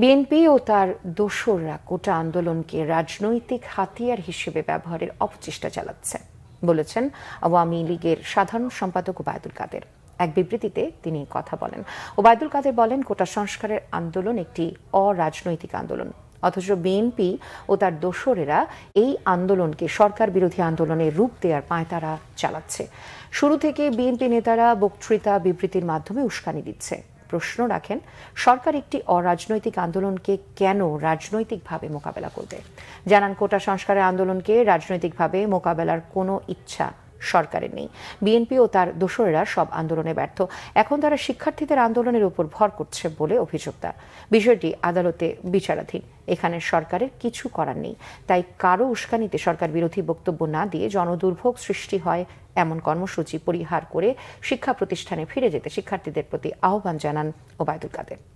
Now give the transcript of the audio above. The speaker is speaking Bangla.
বিএনপি ও তার দোসররা কোটা আন্দোলনকে রাজনৈতিক হাতিয়ার হিসেবে ব্যবহারের অপচেষ্টা চালাচ্ছে, বলেছেন আওয়ামী লীগের সাধারণ সম্পাদক ওবায়দুল কাদের। এক বিবৃতিতে তিনি কথা বলেন। ওবায়দুল কাদের বলেন কোটা সংস্কারের আন্দোলন একটি অরাজনৈতিক আন্দোলন। অথচ বিএনপি ও তার দোসরেরা এই আন্দোলনকে সরকার বিরোধী আন্দোলনের রূপ দেওয়ার পায়তারা চালাচ্ছে। শুরু থেকে বিএনপি নেতারা বক্তৃতা, বিবৃতির মাধ্যমে উস্কানি দিচ্ছে। প্রশ্ন রাখেন, সরকার একটি অরাজনৈতিক আন্দোলনকে কেন রাজনৈতিকভাবে মোকাবেলা করবে? জানান কোটা সংস্কারের আন্দোলনকে রাজনৈতিকভাবে মোকাবেলার কোনো ইচ্ছা সরকারের নেই। বিএনপি ও তার দোসরেরা সব আন্দোলনে ব্যর্থ। এখন তারা শিক্ষার্থীদের আন্দোলনের উপর ভর করছে বলে অভিযোগ তার বিষয়টি আদালতে বিচারাধীন। এখানে সরকারের কিছু করার নেই। তাই কারও উস্কানিতে সরকার বিরোধী বক্তব্য না দিয়ে জনদুর্ভোগ সৃষ্টি হয় এমন কর্মসূচি পরিহার করে শিক্ষা প্রতিষ্ঠানে ফিরে যেতে শিক্ষার্থীদের প্রতি আহ্বান জানান ওবায়দুল কাদের।